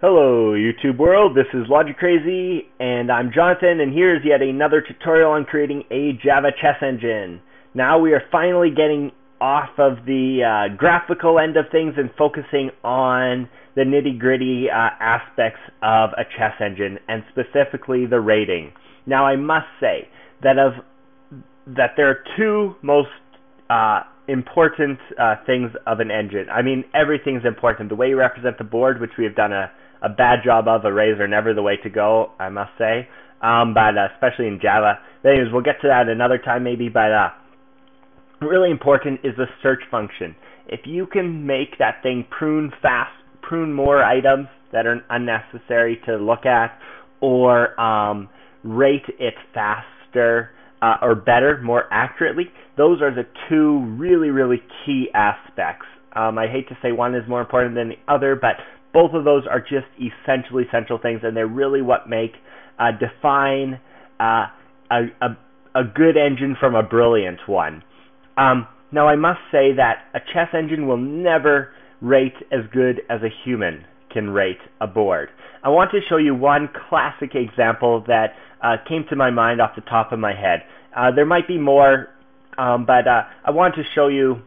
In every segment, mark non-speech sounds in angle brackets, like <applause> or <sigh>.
Hello YouTube world, this is Logic Crazy and I'm Jonathan and here's yet another tutorial on creating a Java chess engine. Now we are finally getting off of the uh, graphical end of things and focusing on the nitty gritty uh, aspects of a chess engine and specifically the rating. Now I must say that of that there are two most uh, important uh, things of an engine. I mean, everything's important. The way you represent the board, which we have done a a bad job of. Arrays are never the way to go, I must say. Um, but uh, especially in Java. But anyways, we'll get to that another time maybe. But uh, really important is the search function. If you can make that thing prune fast, prune more items that are unnecessary to look at, or um, rate it faster uh, or better, more accurately, those are the two really, really key aspects. Um, I hate to say one is more important than the other, but both of those are just essentially essential things, and they're really what make uh, define uh, a, a, a good engine from a brilliant one. Um, now, I must say that a chess engine will never rate as good as a human can rate a board. I want to show you one classic example that uh, came to my mind off the top of my head. Uh, there might be more, um, but uh, I want to show you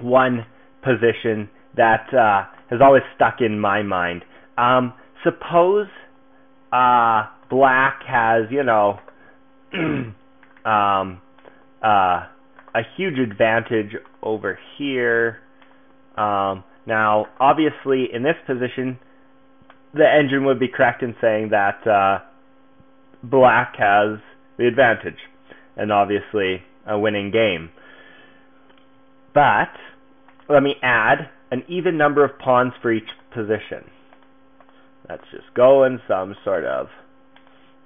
one position that uh, has always stuck in my mind. Um, suppose uh, black has, you know, <clears throat> um, uh, a huge advantage over here. Um, now, obviously, in this position, the engine would be correct in saying that uh, black has the advantage, and obviously a winning game. But let me add an even number of pawns for each position. Let's just go in some sort of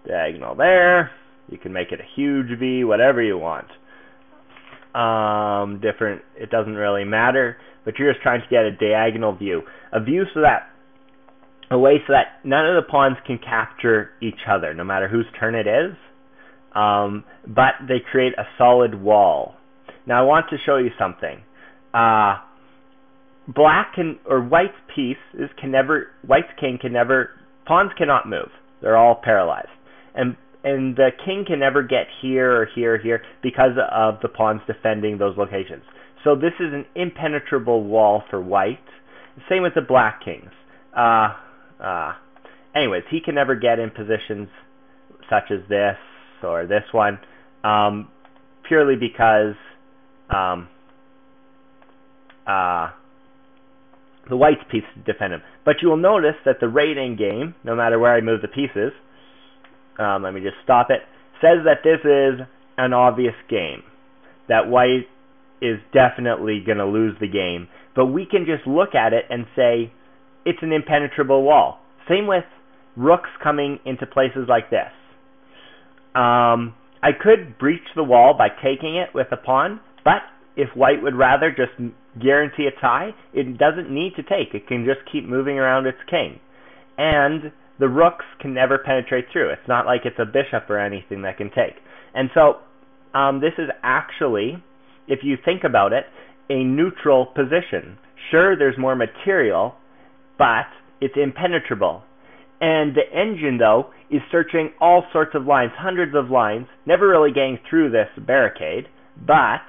diagonal there. You can make it a huge V, whatever you want. Um, different, it doesn't really matter, but you're just trying to get a diagonal view. A view so that, a way so that none of the pawns can capture each other, no matter whose turn it is, um, but they create a solid wall. Now I want to show you something. Uh, black can or white's pieces can never white's king can never pawns cannot move. They're all paralyzed. And and the king can never get here or here or here because of the pawns defending those locations. So this is an impenetrable wall for white. Same with the black kings. Uh, uh, anyways, he can never get in positions such as this or this one um, purely because um, uh, the white's piece defend him. But you will notice that the rating game, no matter where I move the pieces, um, let me just stop it, says that this is an obvious game. That white is definitely going to lose the game. But we can just look at it and say it's an impenetrable wall. Same with rooks coming into places like this. Um, I could breach the wall by taking it with a pawn, but if white would rather just guarantee a tie, it doesn't need to take. It can just keep moving around its king. And the rooks can never penetrate through. It's not like it's a bishop or anything that can take. And so um, this is actually, if you think about it, a neutral position. Sure, there's more material, but it's impenetrable. And the engine, though, is searching all sorts of lines, hundreds of lines, never really getting through this barricade, but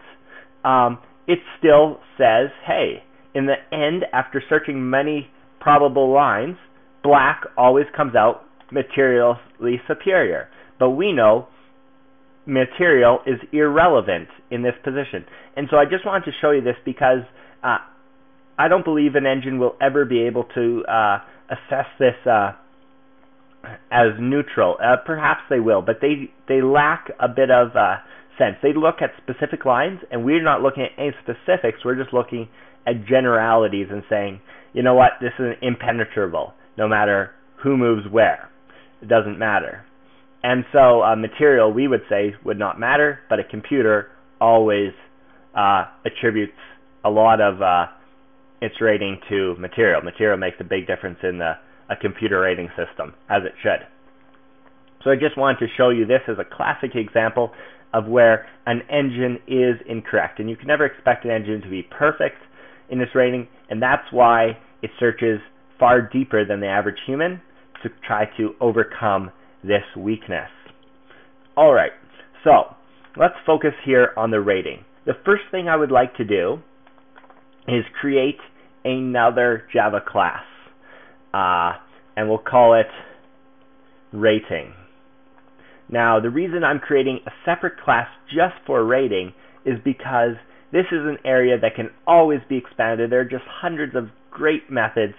um, it still says, hey, in the end, after searching many probable lines, black always comes out materially superior. But we know material is irrelevant in this position. And so I just wanted to show you this because uh, I don't believe an engine will ever be able to uh, assess this uh, as neutral. Uh, perhaps they will, but they, they lack a bit of uh, sense. They look at specific lines, and we're not looking at any specifics. We're just looking at generalities and saying, you know what, this is impenetrable, no matter who moves where. It doesn't matter. And so uh, material, we would say, would not matter, but a computer always uh, attributes a lot of uh, its rating to material. Material makes a big difference in the, a computer rating system, as it should. So I just wanted to show you this as a classic example of where an engine is incorrect. And you can never expect an engine to be perfect in this rating, and that's why it searches far deeper than the average human to try to overcome this weakness. Alright, so let's focus here on the rating. The first thing I would like to do is create another Java class. Uh, and we'll call it rating. Now, the reason I'm creating a separate class just for rating is because this is an area that can always be expanded. There are just hundreds of great methods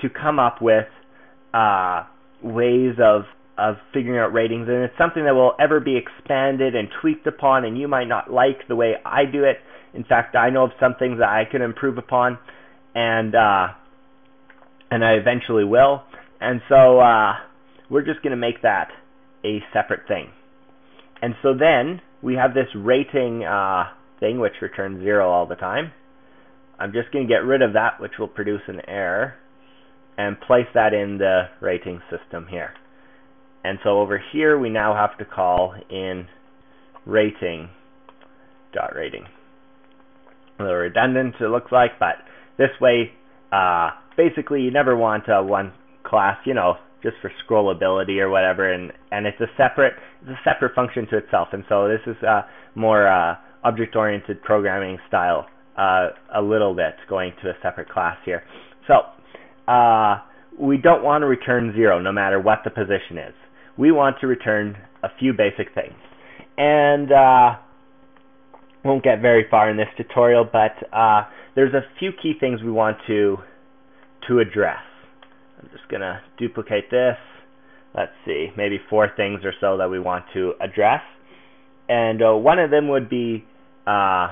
to come up with uh, ways of of figuring out ratings, and it's something that will ever be expanded and tweaked upon, and you might not like the way I do it. In fact, I know of some things that I can improve upon, and uh, and I eventually will. And so uh, we're just going to make that a separate thing. And so then we have this rating uh, thing which returns zero all the time. I'm just going to get rid of that which will produce an error and place that in the rating system here. And so over here we now have to call in rating dot rating. A little redundant it looks like, but this way uh, basically you never want uh, one class, you know, just for scrollability or whatever, and and it's a separate it's a separate function to itself. And so this is uh, more uh, object-oriented programming style, uh, a little bit going to a separate class here. So uh, we don't want to return zero no matter what the position is. We want to return a few basic things. And uh, won't get very far in this tutorial, but there's a few key things we want to to address. I'm just going to duplicate this. Let's see, maybe four things or so that we want to address. And uh, one of them would be uh,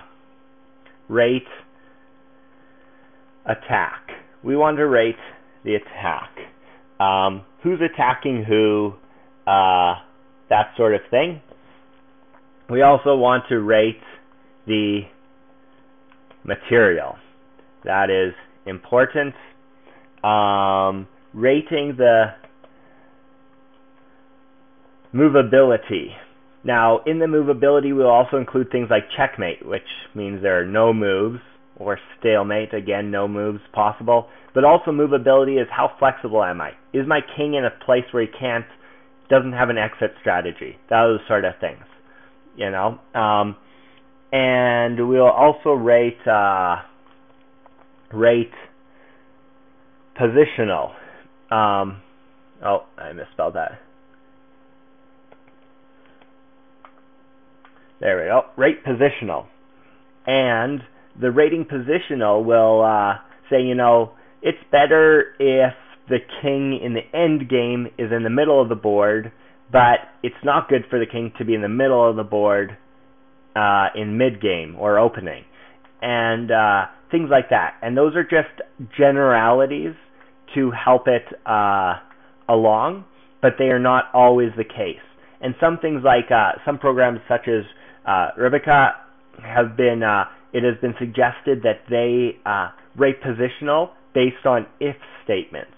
rate attack. We want to rate the attack. Um, who's attacking who, uh, that sort of thing. We also want to rate the material. That is important. Um, rating the movability. Now, in the movability, we'll also include things like checkmate, which means there are no moves, or stalemate, again, no moves possible. But also movability is how flexible am I? Is my king in a place where he can't, doesn't have an exit strategy? Those sort of things, you know. Um, and we'll also rate uh, rate positional. Um, oh, I misspelled that. There we go. Rate positional. And the rating positional will uh, say, you know, it's better if the king in the end game is in the middle of the board, but it's not good for the king to be in the middle of the board uh, in mid game or opening, and uh, things like that. And those are just generalities to help it uh, along, but they are not always the case. And some things like uh, some programs such as uh, Rybka have been, uh, it has been suggested that they uh, rate positional based on if statements.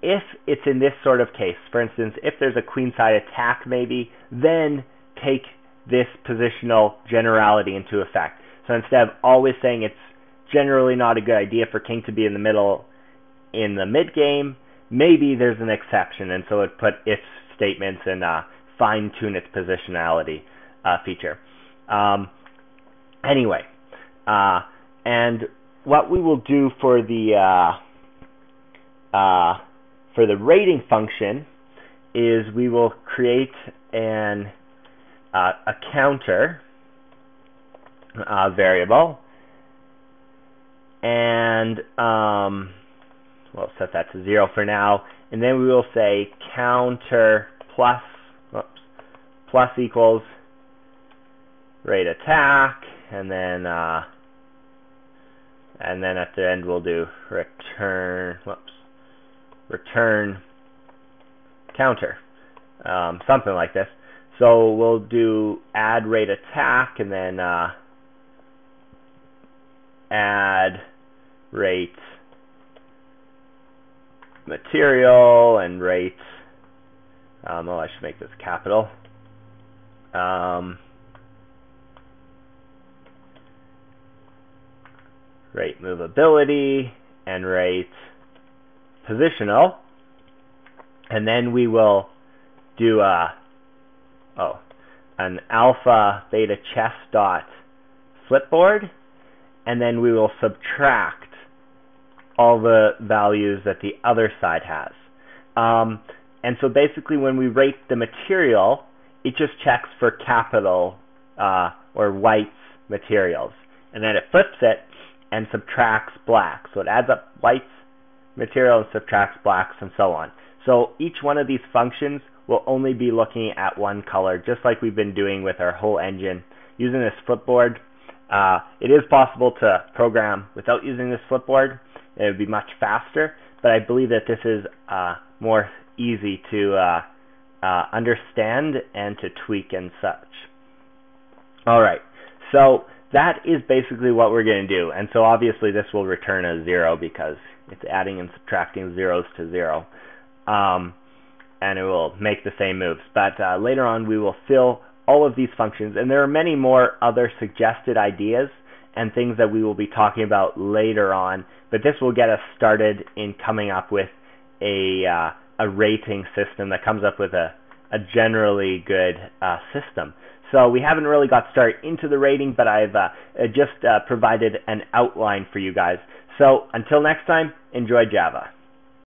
If it's in this sort of case, for instance, if there's a queenside attack maybe, then take this positional generality into effect. So instead of always saying it's generally not a good idea for king to be in the middle in the mid game, maybe there's an exception, and so it put if statements and uh, fine tune its positionality uh, feature. Um, anyway, uh, and what we will do for the uh, uh, for the rating function is we will create an uh, a counter variable and um, we'll set that to zero for now and then we will say counter plus oops, plus equals rate attack, and then uh, and then at the end we'll do return, whoops, return counter, um, something like this. So we'll do add rate attack, and then uh, add rate material and rate. Um, oh, I should make this capital. Um, rate movability, and rate positional, and then we will do a oh an alpha beta chess dot flipboard, and then we will subtract all the values that the other side has. Um, and so basically when we rate the material, it just checks for capital uh, or whites materials. And then it flips it and subtracts black. So it adds up whites material and subtracts blacks and so on. So each one of these functions will only be looking at one color, just like we've been doing with our whole engine. Using this flipboard, uh, it is possible to program without using this flipboard. It would be much faster, but I believe that this is uh, more easy to uh, uh, understand and to tweak and such. All right, so that is basically what we're going to do. And so obviously this will return a zero because it's adding and subtracting zeros to zero. Um, and it will make the same moves. But uh, later on we will fill all of these functions. And there are many more other suggested ideas and things that we will be talking about later on. But this will get us started in coming up with a, uh, a rating system that comes up with a, a generally good uh, system. So we haven't really got started into the rating, but I've uh, just uh, provided an outline for you guys. So until next time, enjoy Java.